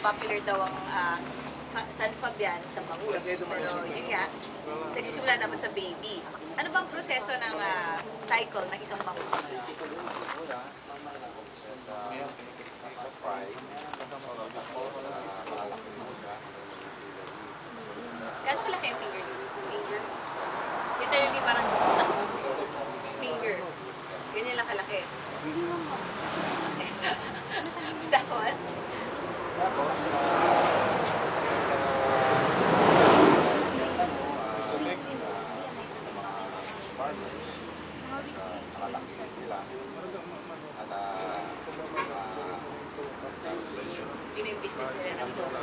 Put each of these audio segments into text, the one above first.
popular daw ang Fa- San Fabian sa bangus. Pero yun nga, nagsisimula naman sa baby. Ano bang proseso ng ah, cycle ng isang bangus? Gano'ng kalaki ang finger? Finger? Literally parang isang finger. Ganyan lang kalaki. Okay. Tapos, yun yung business nila ng bangus.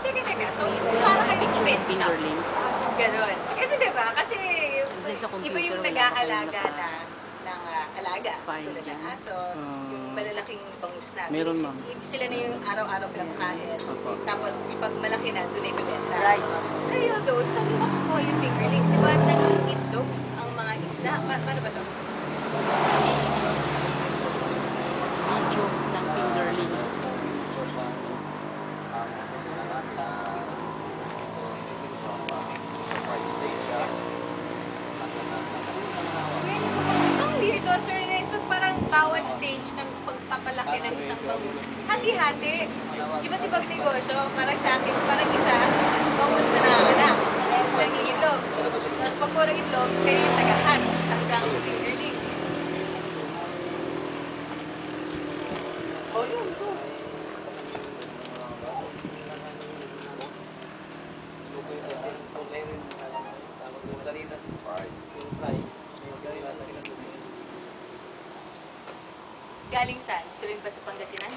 Teka, teka. So, parang kayo pet shop. Ganon. Kasi di ba? Kasi sa iba yung nag-aalaga kayong na ng ah, alaga. Tulad ng aso, Ah. yung malalaking bangus na. Meron, ma'am. si- Sila na yung araw-araw pinapakain. Opo. Tapos, pag malaki na, doon na ibibenta. Right. Kayo do, saan nyo nakukuha yung fingerlings? Di ba nangingitlog ang mga isda? Pa paano ba to? Video ng fingerlings. Ang weirdo, Sir Rene. So, parang bawat stage ng pagpapalaki ng isang bangus, hati-hati. Iba't ibang negosyo. Parang sa akin, parang isa, bangus na nanganak. Nangingitlog. Tapos pag walang itlog, kayo yung taga-hatch hanggang fingerling. Galing saan? Tuloy ba sa Pangasinan?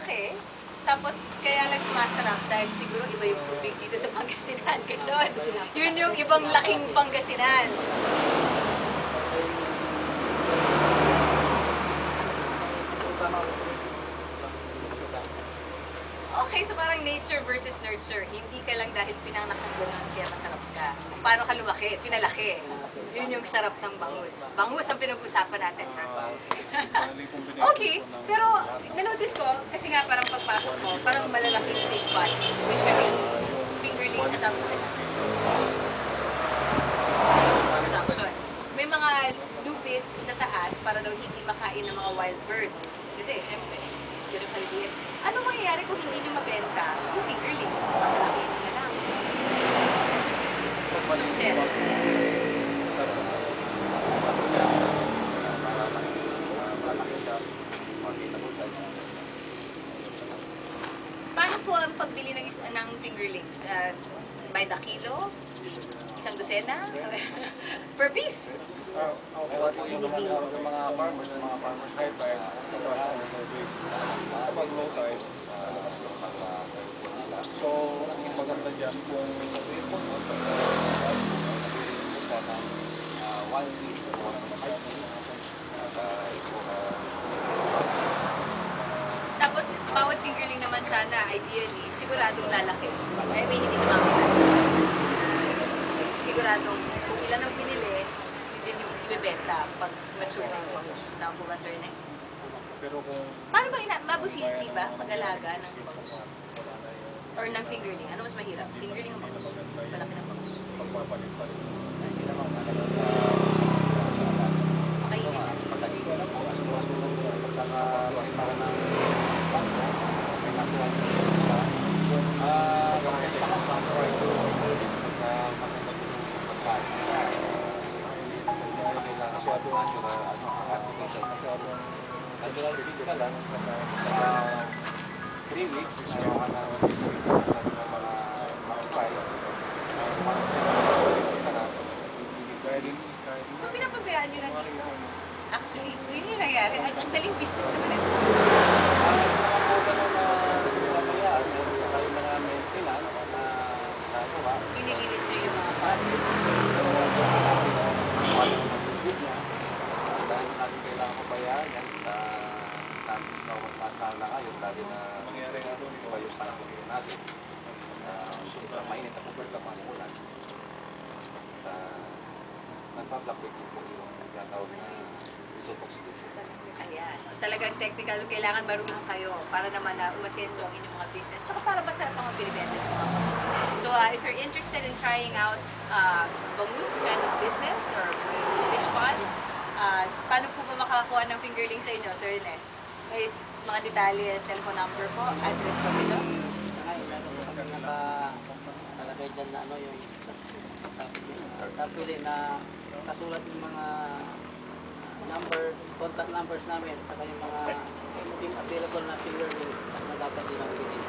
Okay. Tapos, kaya lang sumasarap dahil siguro iba yung tubig dito sa Pangasinan. Ganon. Yun yung ibang laking Pangasinan. Okay, so parang nature versus nurture. Hindi ka lang dahil pinanganak ng ganun, kaya masarap ka. Kung paano ka lumaki, pinalaki. Yun yung sarap ng bangus. Bangus ang pinag-usapan natin, ha? okay, pero nanotice ko, kasi nga parang pagpasok ko, parang malalaking fish pot. Usually, fingerling at tawag sa kanila. Production. May mga lubid sa taas para daw hindi makain ng mga wild birds. Kasi, syempre, yun ang kaliliit. Ano mangyayari kung hindi nyo mabenta yung fingerlings? Papalaki nyo na lang. To sell. Paano po ang pagbili ng, ng fingerlings? Uh, by the kilo? Isang dosena? per piece? Yung mga farmers, yung mga farmers high tide, sa basa ng tubig. Kapag low tide, yung mga. So, ang maganda dyan, kung sabihin mo, week mga uh, ito, uh, Tapos, bawat fingerling naman sana, ideally, siguradong lalaki. I mean, hindi siya makita. Sig- Siguradong kung ilan ang pinili, yun din yung ibebenta pag mature na yung bangus. Tama po ba, Sir Rene? pero kung Paano ba ina mabusisi ba mag-alaga ng bangus? Or ng fingerling? Ano mas mahirap? Fingerling o bangus? Malaki ng bangus. pagpapalit-palit, Makainin. pagkakitin na po, as much as pagkakaluwas para ng bangko, may nakuha ko sa Ah, kapag sa kapag try to ingredients pagka maganda yung pagkain. Kaya kailangan masyadong ano, ano, artificial masyadong feed ka lang sa 3 weeks na ka na research sa mga guidance. So, pinapabayaan nyo lang dito. Actually, so yun yung nangyari. Ang, daling business naman ito. Linilinis nyo yung mga pots. Mangyari nga doon ito. So, supok siguro. Ayan. Talagang technical, kailangan marunong kayo para naman na umasenso ang inyong mga business. Tsaka para masarap ang binibenta ng mga bangus. So uh, if you're interested in trying out uh, bangus kind of business or fish pond, uh, paano po ba makakakuha ng fingerling sa inyo, Sir Rene? May mga detalye, telephone number po, address ko dito. Sa ngayon, lalo po kami naka nalagay dyan na ano yung tapili na kasulat yung mga number, contact numbers namin, saka yung mga yung available na fingerlings na dapat nilang bilhin.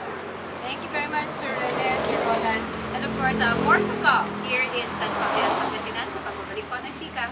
Thank you very much, Sir Rene, Sir Roland. And of course, uh, more to come here in San Fabian, Pangasinan sa pagbabalik po ng Chika.